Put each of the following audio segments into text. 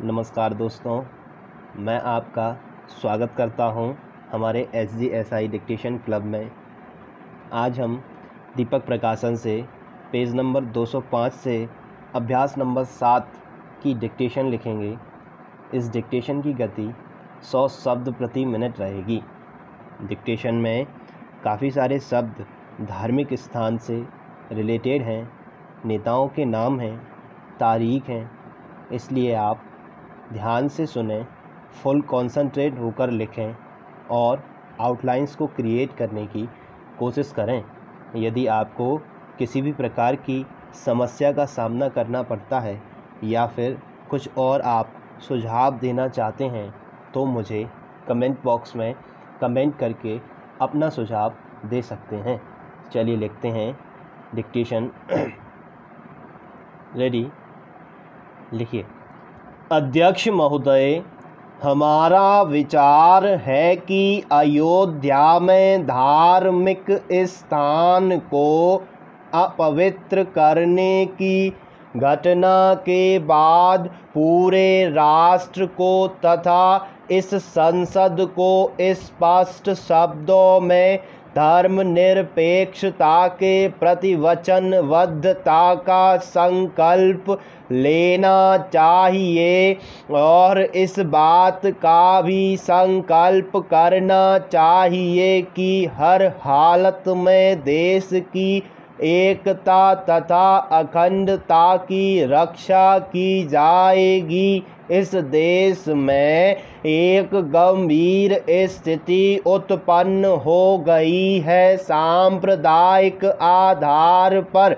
नमस्कार दोस्तों, मैं आपका स्वागत करता हूँ हमारे S G S I dictation club में। आज हम दीपक प्रकाशन से पेज नंबर 205 से अभ्यास नंबर सात की डिक्टेशन लिखेंगे। इस डिक्टेशन की गति 100 शब्द प्रति मिनट रहेगी। डिक्टेशन में काफ़ी सारे शब्द धार्मिक स्थान से रिलेटेड हैं, नेताओं के नाम हैं, तारीख हैं, इसलिए आप ध्यान से सुने फुल कंसंट्रेट होकर लिखें और आउटलाइंस को क्रिएट करने की कोशिश करें। यदि आपको किसी भी प्रकार की समस्या का सामना करना पड़ता है या फिर कुछ और आप सुझाव देना चाहते हैं तो मुझे कमेंट बॉक्स में कमेंट करके अपना सुझाव दे सकते हैं। चलिए लिखते हैं। डिक्टेशन रेडी लिखिए। अध्यक्ष महोदय, हमारा विचार है कि अयोध्या में धार्मिक स्थान को अपवित्र करने की घटना के बाद पूरे राष्ट्र को तथा इस संसद को स्पष्ट शब्दों में धर्मनिरपेक्षता के प्रति वचनबद्धता का संकल्प लेना चाहिए और इस बात का भी संकल्प करना चाहिए कि हर हालत में देश की एकता तथा अखंडता की रक्षा की जाएगी। इस देश में एक गंभीर स्थिति उत्पन्न हो गई है। सांप्रदायिक आधार पर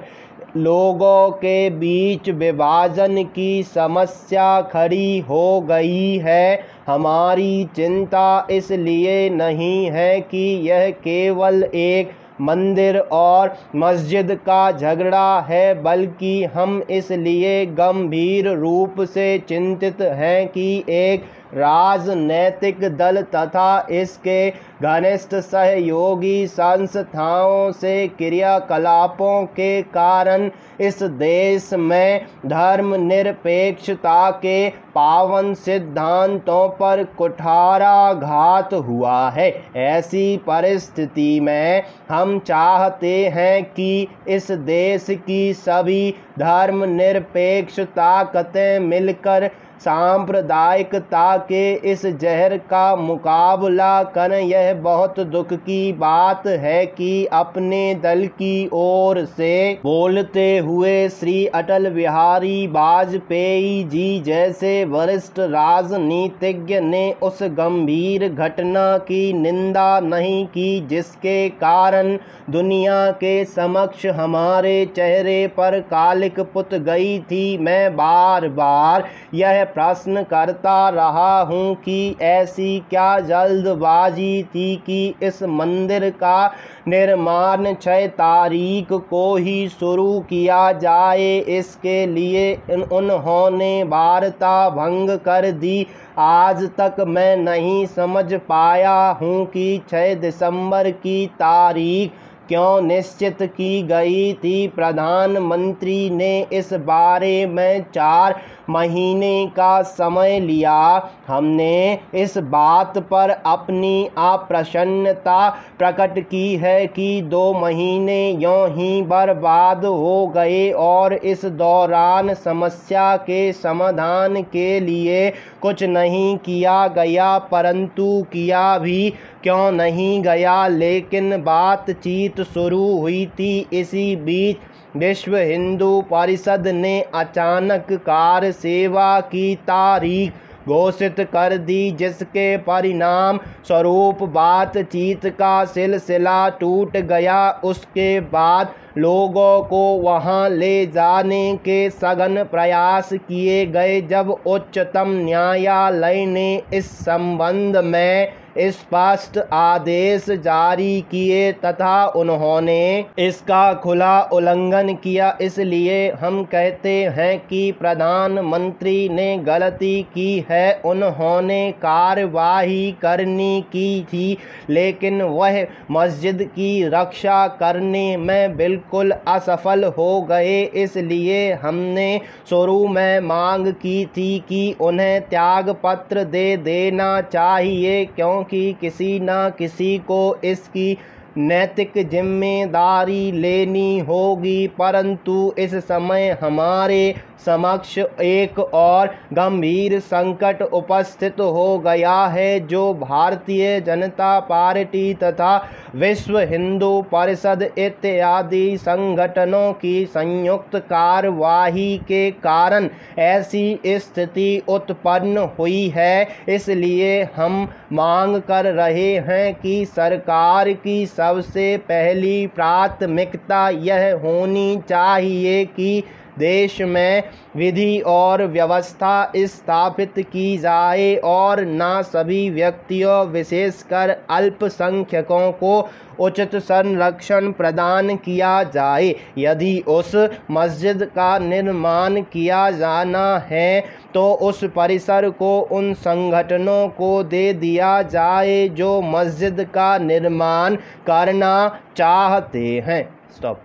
लोगों के बीच विभाजन की समस्या खड़ी हो गई है। हमारी चिंता इसलिए नहीं है कि यह केवल एक मंदिर और मस्जिद का झगड़ा है, बल्कि हम इसलिए गंभीर रूप से चिंतित हैं कि एक राजनैतिक दल तथा इसके घनिष्ठ सहयोगी संस्थाओं से क्रियाकलापों के कारण इस देश में धर्मनिरपेक्षता के पावन सिद्धांतों पर कुठाराघात हुआ है। ऐसी परिस्थिति में हम चाहते हैं कि इस देश की सभी धर्मनिरपेक्ष ताकतें मिलकर सांप्रदायिकता के इस जहर का मुकाबला कर। यह बहुत दुख की बात है कि अपने दल की ओर से बोलते हुए श्री अटल बिहारी वाजपेयी जी जैसे वरिष्ठ राजनीतिज्ञ ने उस गंभीर घटना की निंदा नहीं की, जिसके कारण दुनिया के समक्ष हमारे चेहरे पर कालिक पुत गई थी। मैं बार बार यह प्रश्न करता रहा हूँ कि ऐसी क्या जल्दबाजी थी कि इस मंदिर का निर्माण छः तारीख को ही शुरू किया जाए। इसके लिए उन्होंने वार्ता भंग कर दी। आज तक मैं नहीं समझ पाया हूँ कि छः दिसंबर की तारीख क्यों निश्चित की गई थी? प्रधानमंत्री ने इस बारे में चार महीने का समय लिया। हमने इस बात पर अपनी अप्रसन्नता प्रकट की है कि दो महीने यों ही बर्बाद हो गए और इस दौरान समस्या के समाधान के लिए कुछ नहीं किया गया, परंतु किया भी क्यों नहीं गया? लेकिन बातचीत शुरू हुई थी। इसी बीच विश्व हिंदू परिषद ने अचानक कार सेवा की तारीख घोषित कर दी, जिसके परिणाम स्वरूप बातचीत का सिलसिला टूट गया। उसके बाद लोगों को वहाँ ले जाने के सघन प्रयास किए गए जब उच्चतम न्यायालय ने इस संबंध में स्पष्ट आदेश जारी किए तथा उन्होंने इसका खुला उल्लंघन किया। इसलिए हम कहते हैं कि प्रधानमंत्री ने गलती की है। उन्होंने कार्यवाही करनी की थी, लेकिन वह मस्जिद की रक्षा करने में बिल्कुल असफल हो गए, इसलिए हमने शुरू में मांग की थी कि उन्हें त्याग पत्र दे देना चाहिए, क्योंकि किसी न किसी को इसकी नैतिक ज़िम्मेदारी लेनी होगी, परंतु इस समय हमारे समक्ष एक और गंभीर संकट उपस्थित हो गया है, जो भारतीय जनता पार्टी तथा विश्व हिंदू परिषद इत्यादि संगठनों की संयुक्त कार्यवाही के कारण ऐसी स्थिति उत्पन्न हुई है। इसलिए हम मांग कर रहे हैं कि सरकार की सबसे पहली प्राथमिकता यह होनी चाहिए कि देश में विधि और व्यवस्था स्थापित की जाए और न सभी व्यक्तियों, विशेषकर अल्पसंख्यकों को उचित संरक्षण प्रदान किया जाए। यदि उस मस्जिद का निर्माण किया जाना है तो उस परिसर को उन संगठनों को दे दिया जाए जो मस्जिद का निर्माण करना चाहते हैं। स्टॉप।